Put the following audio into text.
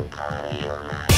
Empire.